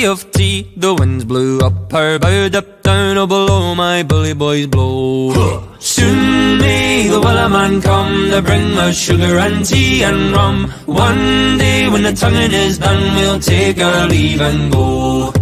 of tea. The winds blew up her bow, up down, oh below my bully boys blow. Soon may the man come to bring us sugar and tea and rum. One day when the tonguing is done, we'll take our leave and go.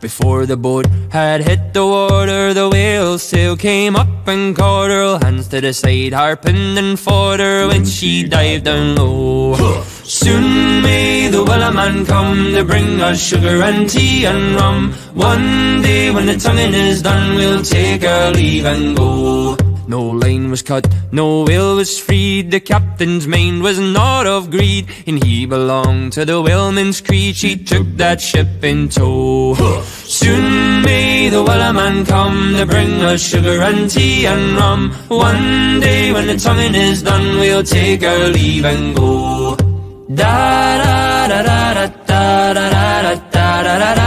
before the boat had hit the water, the whale's tail came up and caught her. Hands to the side, harping and fought her when she dived down low. Soon may the man come to bring us sugar and tea and rum. One day when the tonguing is done, we'll take our leave and go. No line was cut, no whale was freed. The captain's mind was not of greed And he belonged to the whaleman's creed. She took that ship in tow. Soon may the man come To bring us sugar and tea and rum. One day when the tonguing is done We'll take our leave and go. Da da da da da da da da da da da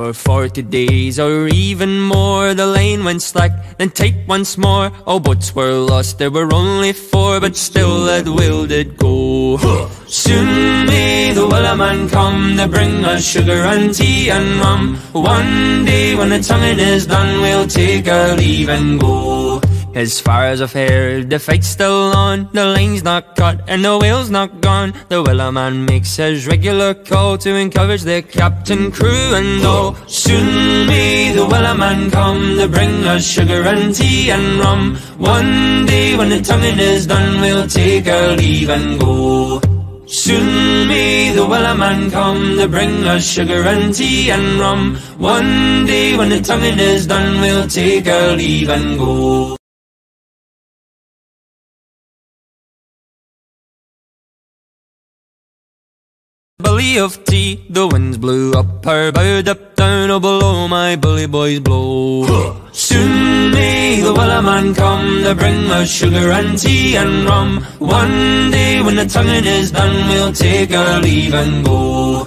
for forty days or even more. The lane went slack, then tight once more. All boats were lost, there were only four But still that will did go. Soon may the man come To bring us sugar and tea and rum. One day when the tonguing is done We'll take our leave and go as far as I've heard, the fight's still on. The line's not cut and the whale's not gone. The man makes his regular call To encourage the captain, crew and all. Soon may the man come To bring us sugar and tea and rum. One day when the tonguing is done We'll take our leave and go. Soon may the man come to bring us sugar and tea and rum. One day when the tonguing is done, we'll take our leave and go. Belly of tea The winds blew up her bow Up down oh below my bully boys blow. Soon may the man come To bring us sugar and tea and rum. One day when the tonguing is done We'll take our leave and go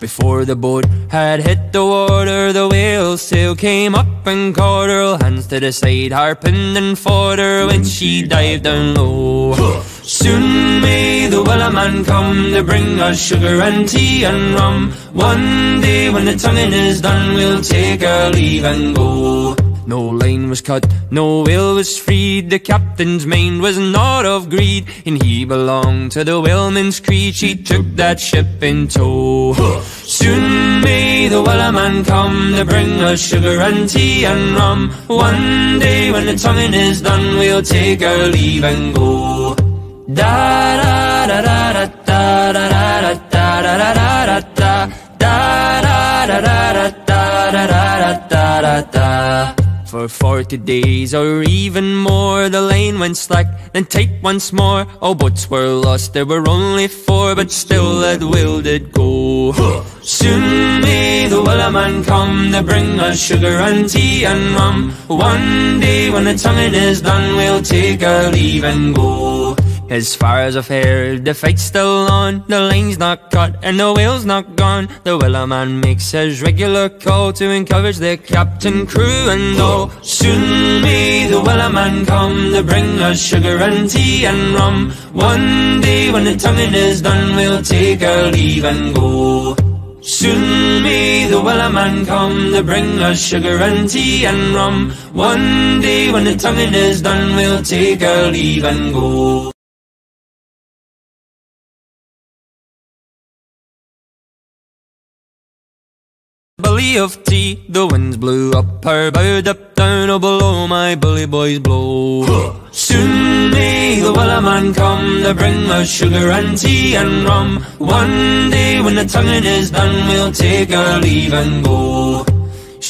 before the boat had hit the water, the whale's tail came up and caught her. Hands to the side, harping and fought her when she dived down low. Soon may the man come to bring us sugar and tea and rum. One day when the tonguing is done, we'll take our leave and go. No line was cut, no whale was freed The captain's mind was not of greed And he belonged to the whaleman's creed She took that ship in tow Soon may the man come To bring us sugar and tea and rum One day when the tonguing is done We'll take our leave and go da da da da da da da da da da da da da da da da da da for forty days or even more. The lane went slack, then tight once more. All boats were lost, there were only four But still that will did go. Soon may the man come To bring us sugar and tea and rum. One day when the tonguing is done We'll take our leave and go as far as I've heard, the fight's still on. The line's not cut and the whale's not gone. The man makes his regular call To encourage the captain, crew and all. Soon may the man come To bring us sugar and tea and rum. One day when the tonguing is done We'll take our leave and go. Soon may the man come to bring us sugar and tea and rum. One day when the tonguing is done We'll take our leave and go Billy O' Tea. The winds blew up her bow, up down, oh below my bully boys blow. Soon may the wellerman come to bring us sugar and tea and rum. One day when the tonguing is done, we'll take our leave and go.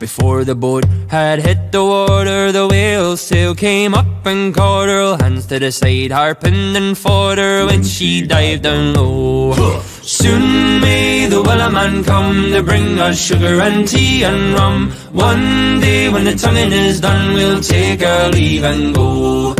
before the boat had hit the water, the whale sail came up and caught her. Hands to the side, harping and fought her when she dived down low. Soon may the wellerman come to bring us sugar and tea and rum. One day when the tonguing is done, we'll take our leave and go.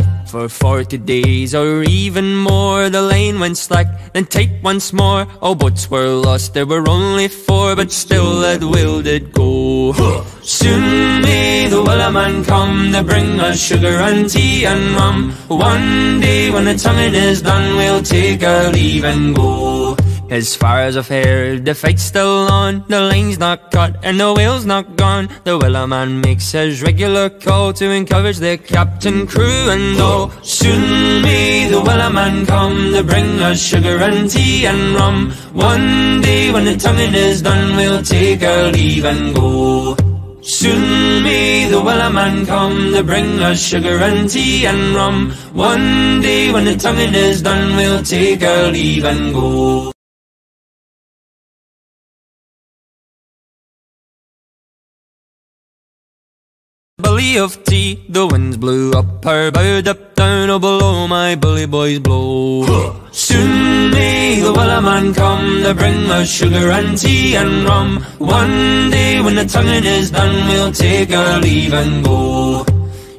for forty days or even more. The lane went slack, then tight once more. All boats were lost, there were only four But still that will did go. Soon may the wellerman come To bring us sugar and tea and rum. One day when the tonguing is done We'll take our leave and go as far as I've heard, the fight's still on The line's not cut and the whale's not gone. The Wellerman makes his regular call To encourage the captain, crew and all. Soon may the Wellerman come To bring us sugar and tea and rum. One day when the tonguing is done We'll take our leave and go. Soon may the wellerman come to bring us sugar and tea and rum. One day when the tonguing is done We'll take our leave and go of tea. The winds blew up her bow, up down, oh below my bully boys blow. Soon may the Wellerman come to bring us sugar and tea and rum. One day when the tonguing is done, we'll take our leave and go.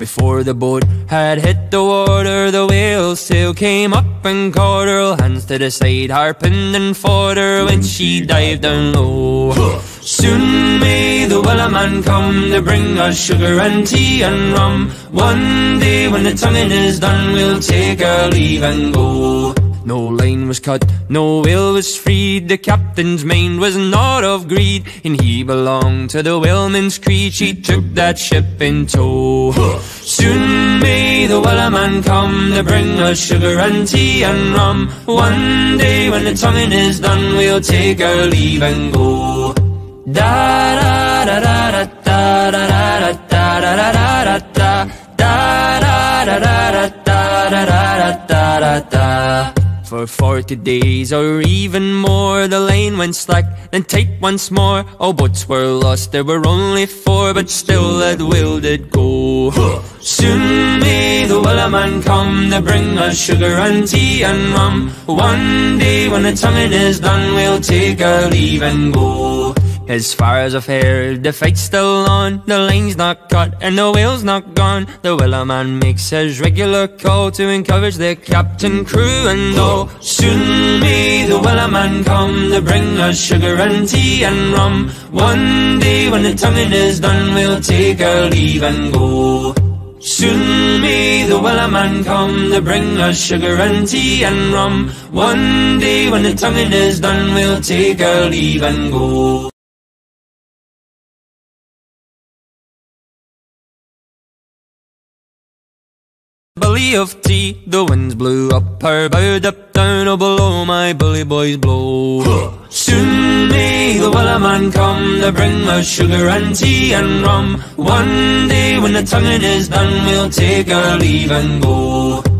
Before the boat had hit the water, the whale's sail came up and caught her. Hands to the side, harping and fought her when she dived down low. Soon may the wellerman come to bring us sugar and tea and rum. One day when the tonguing is done, we'll take our leave and go. No line was cut, no whale was freed. The captain's mind was not of greed, and he belonged to the whaleman's creed. She took that ship in tow. Soon may the wellerman come to bring us sugar and tea and rum. One day when the tonguing is done, we'll take our leave and go. Da for forty days or even more. The lane went slack, then tight once more. All boats were lost, there were only four But still that will did go. Soon may the wellerman come To bring us sugar and tea and rum. One day when the tonguing is done We'll take our leave and go as far as I've heard, the fight's still on. The line's not cut and the whale's not gone. The Wellerman makes his regular call To encourage the captain, crew and all. Soon may the Wellerman come To bring us sugar and tea and rum. One day when the tonguing is done We'll take our leave and go. Soon may the wellerman come to bring us sugar and tea and rum. One day when the tonguing is done We'll take our leave and go of tea. The winds blew up her bow, up down, oh below my bully boys blow. Soon may the man come to bring us sugar and tea and rum. One day when the tonguing is done, we'll take our leave and go.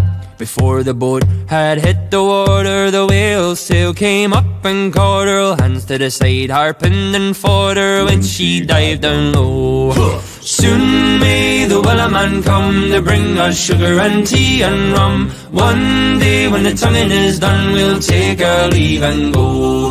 before the boat had hit the water, the whale's sail came up and caught her. Hands to the side, harping and fought her when she dived down low. Soon may the man come to bring us sugar and tea and rum. One day when the tonguing is done, we'll take our leave and go.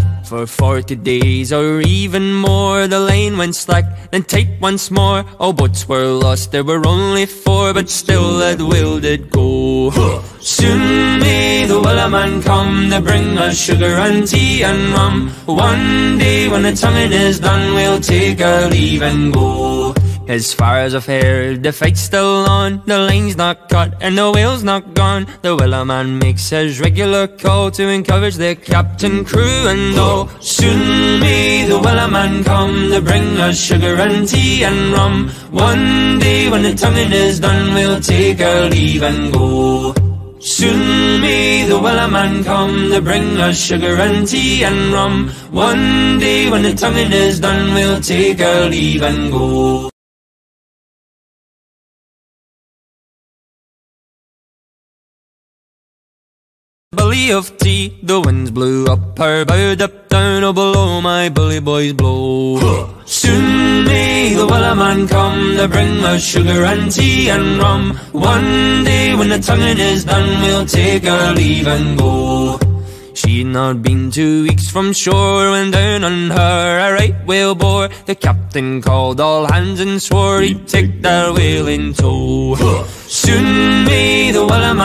for forty days or even more. The lane went slack, then tight once more. All boats were lost, there were only four But still that will did go. Soon may the man come To bring us sugar and tea and rum. One day when the tonguing is done We'll take our leave and go as far as I've heard, the fight's still on. The line's not cut and the whale's not gone. The Wellerman makes his regular call To encourage the captain, crew and all. Soon may the Wellerman come To bring us sugar and tea and rum. One day when the tonguing is done We'll take our leave and go. Soon may the man come to bring us sugar and tea and rum. One day when the tonguing is done, we'll take our leave and go. Belly of tea The winds blew up her bow Up down oh below my bully boys blow. Soon may the man come To bring us sugar and tea and rum. One day when the tonguing is done We'll take our leave and go. She'd not been two weeks from shore when down on her a right whale bore. The captain called all hands and swore he'd take that whale in tow. Soon may the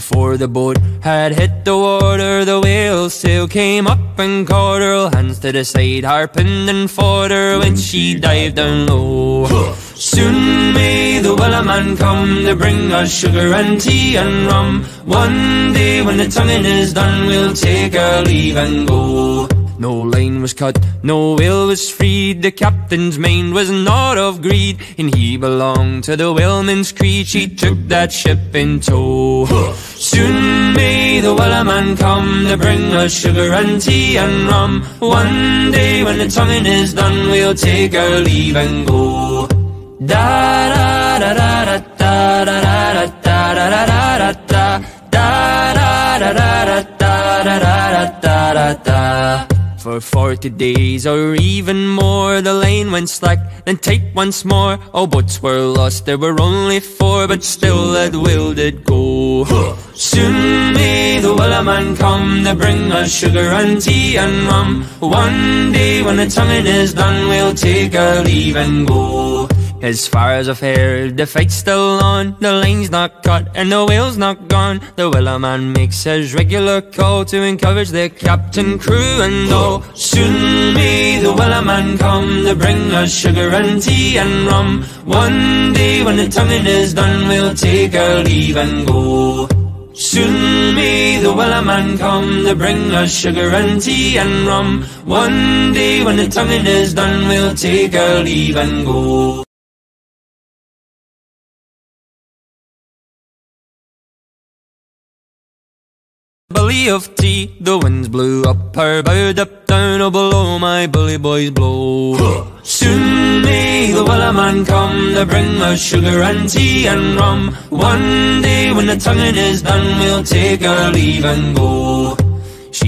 before the boat had hit the water, the whale's sail came up and caught her. Hands to the side, harping and fought her when she dived down low. Soon may the man come to bring us sugar and tea and rum. One day when the tonguing is done, we'll take our leave and go. No line was cut, no whale was freed. The captain's mind was not of greed And he belonged to the whaleman's creed. She took that ship in tow. Soon may the man come To bring us sugar and tea and rum. One day when the tonguing is done We'll take our leave and go. Da da da da da da da da da da da da for forty days or even more. The lane went slack, then tight once more. All boats were lost, there were only four But still that will did go. Soon may the man come To bring us sugar and tea and rum. One day when the tonguing is done We'll take our leave and go as far as I've heard, the fight's still on The line's not cut and the whale's not gone. The Wellerman makes his regular call To encourage the captain, crew and all. Soon may the Wellerman come To bring us sugar and tea and rum. One day when the tonguing is done We'll take our leave and go. Soon may the man come to bring us sugar and tea and rum. One day when the tonguing is done We'll take our leave and go of tea. The winds blew up her bow, up down, oh below my bully boys blow. Soon may the Wellerman come to bring us sugar and tea and rum. One day when the tonguing is done, we'll take our leave and go.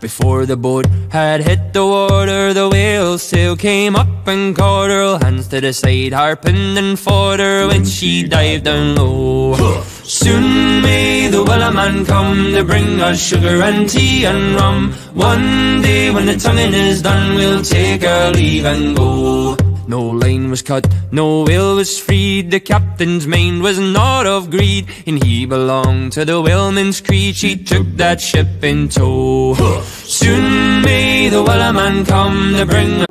before the boat had hit the water, the whale's sail came up and caught her. Hands to the side, harping and fought her when she dived down low. Soon may the man come to bring us sugar and tea and rum. One day when the tonguing is done, we'll take our leave and go. No line was cut, no whale was freed. The captain's mind was not of greed And he belonged to the whaleman's creed. She took that ship in tow. Soon may the wellerman come to bring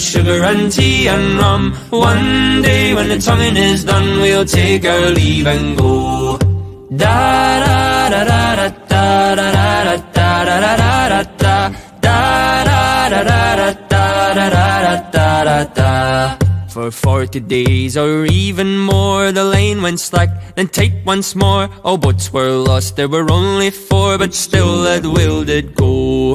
Sugar and tea and rum. One day when the tonguing is done We'll take our leave and go. Da da for forty days or even more. The lane went slack, then tight once more. All boats were lost, there were only four But still that will did go.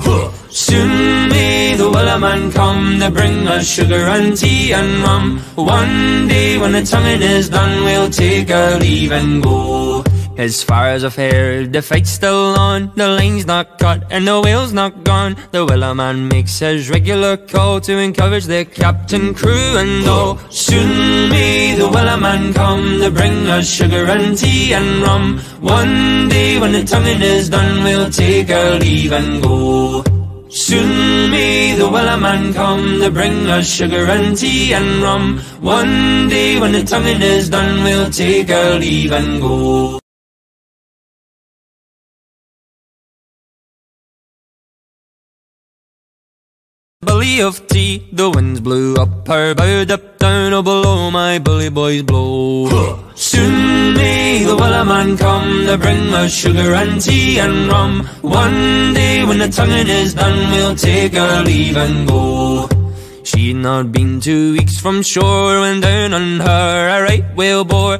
Soon may the man come To bring us sugar and tea and rum. One day when the tonguing is done We'll take our leave and go as far as I've heard, the fight's still on. The line's not cut and the whale's not gone. The man makes his regular call To encourage the captain, crew and all. Soon may the man come To bring us sugar and tea and rum. One day when the tonguing is done We'll take our leave and go. Soon may the man come to bring us sugar and tea and rum. One day when the tonguing is done, we'll take our leave and go. Belly of tea. The winds blew up her bow. Up down oh below my bully boys blow. Soon may the man come To bring us sugar and tea and rum. One day when the tonguing is done We'll take our leave and go. She'd not been two weeks from shore when down on her a right whale bore.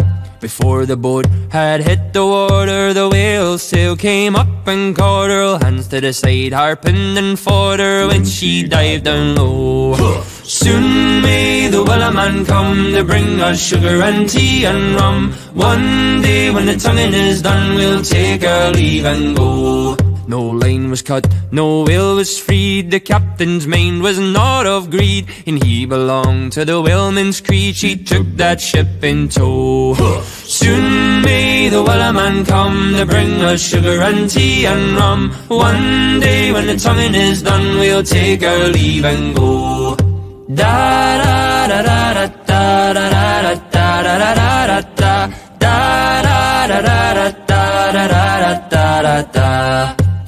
before the boat had hit the water, the whale sail came up and caught her. Hands to the side, harping and fought her when she dived down low. Soon may the man come to bring us sugar and tea and rum. One day when the tonguing is done, we'll take our leave and go. No line was cut, no whale was freed. The captain's mind was not of greed And he belonged to the whaleman's creed. She took that ship in tow. Soon may the man come To bring us sugar and tea and rum. One day when the tonguing is done We'll take our leave and go. Da da da da da da da da da da da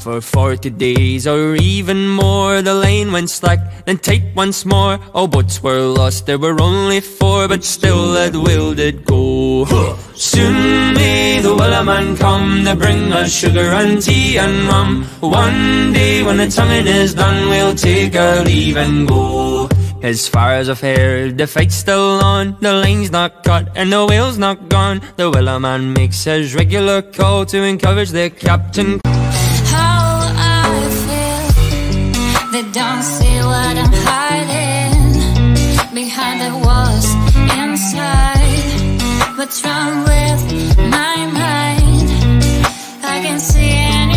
for forty days or even more The lane went slack, then tight once more All boats were lost, there were only four But still that will did go Soon may the man come To bring us sugar and tea and rum One day when the tonguing is done We'll take our leave and go As far as I've heard, the fight's still on. The line's not cut and the whale's not gone. The Wellerman makes his regular call to encourage the captain. They don't see what I'm hiding behind the walls inside. What's wrong with my mind? I can see anything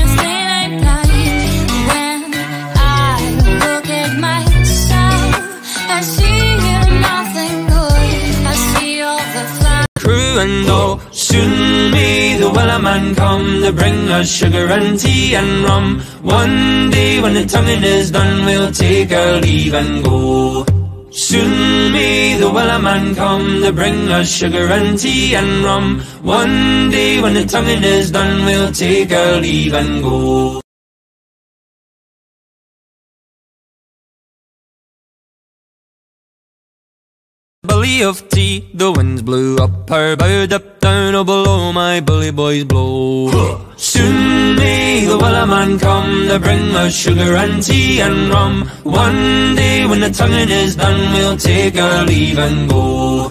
to bring us sugar and tea and rum. One day when the tonguing is done, we'll take our leave and go. Soon may the Wellerman come to bring us sugar and tea and rum. One day when the tonguing is done, we'll take our leave and go. Billy O' Tea, the winds blew up her bow, up down, oh below my bully boys blow. Soon may the Wellerman come to bring us sugar and tea and rum. One day when the tonguing is done, we'll take our leave and go.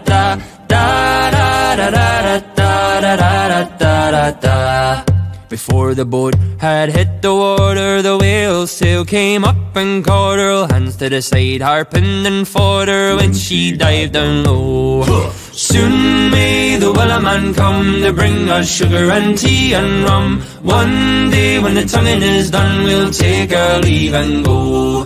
before the boat had hit the water, the whale's sail came up and caught her. Hands to the side, harping and fought her when she dived down low. Soon may the Wellerman come to bring us sugar and tea and rum. One day when the tonguing is done, we'll take our leave and go.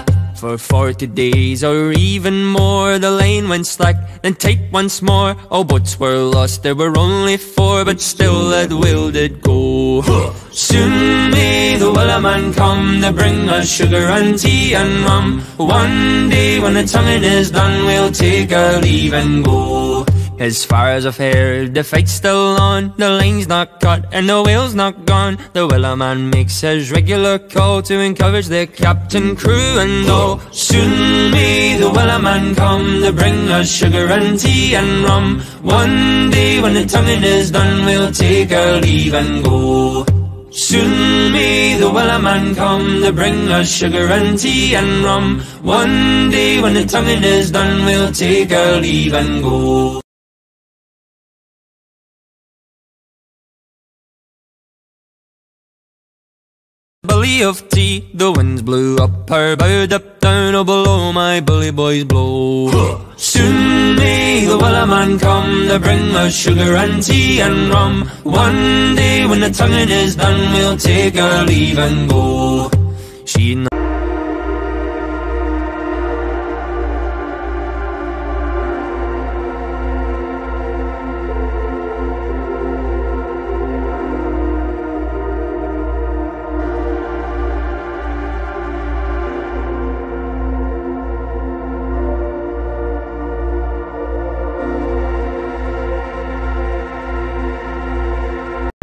for forty days or even more, the lane went slack, then tight once more. All boats were lost, there were only four, but still that will did go. Soon may the Wellerman come to bring us sugar and tea and rum. One day when the tonguing is done, we'll take our leave and go. As far as I've heard, the fight's still on. The line's not cut and the whale's not gone. The Wellerman makes his regular call to encourage the captain, crew, and all. Soon may the Wellerman come to bring us sugar and tea and rum. One day when the tonguing is done, we'll take our leave and go. Soon may the Wellerman come to bring us sugar and tea and rum. One day when the tonguing is done, we'll take our leave and go. Of tea, the winds blew up her bow, up down, oh below my bully boys blow. Soon may the Wellerman come to bring us sugar and tea and rum. One day when the tonguing is done, we'll take our leave and go. She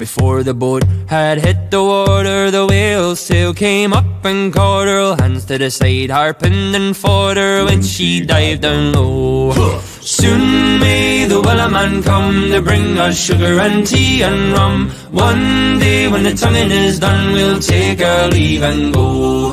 Before the boat had hit the water, the whale's tail came up and caught her. Hands to the side, harping and fought her when she dived down low. Soon may the man come to bring us sugar and tea and rum. One day when the tonguing is done, we'll take our leave and go.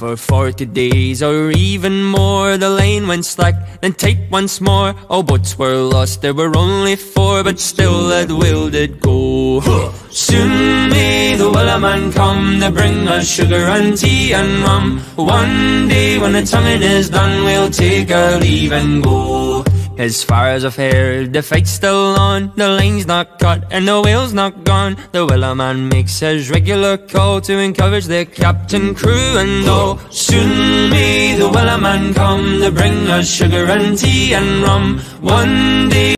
for forty days or even more. The lane went slack, then tight once more. All boats were lost, there were only four But still that will did go. Soon may the wellerman come To bring us sugar and tea and rum. One day when the tonguing is done We'll take our leave and go as far as I've heard, the fight's still on. The line's not cut and the whale's not gone. The Wellerman makes his regular call To encourage the captain, crew and all. Soon may the Wellerman come To bring us sugar and tea and rum. One day